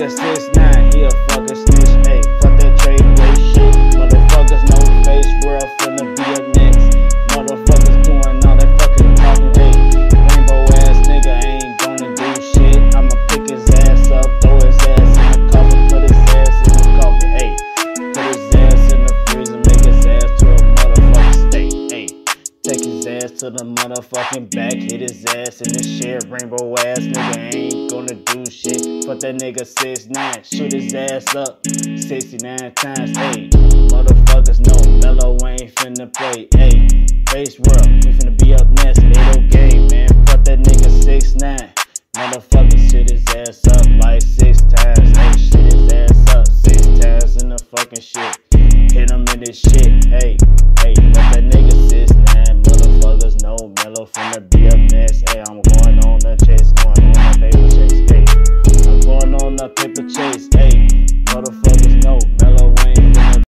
nigga 6'9, he a fucking snitch. Hey, ass to the motherfucking back, hit his ass in the shit. Rainbow ass nigga ain't gonna do shit. Fuck that nigga 6'9, shoot his ass up 69 times. Hey, motherfuckers know Mello ain't finna play. Hey, face world, we finna be up next. Little game, man. Fuck that nigga 6'9. Motherfucker shit his ass up like six times. Hey, shit his ass up six times in the fucking shit. Hit him in this shit. Hey, hey, fuck that nigga 6'9 gotta be up next. Hey, I'm going on the chase, going on a paper chase. Hey, I'm going on the paper chase.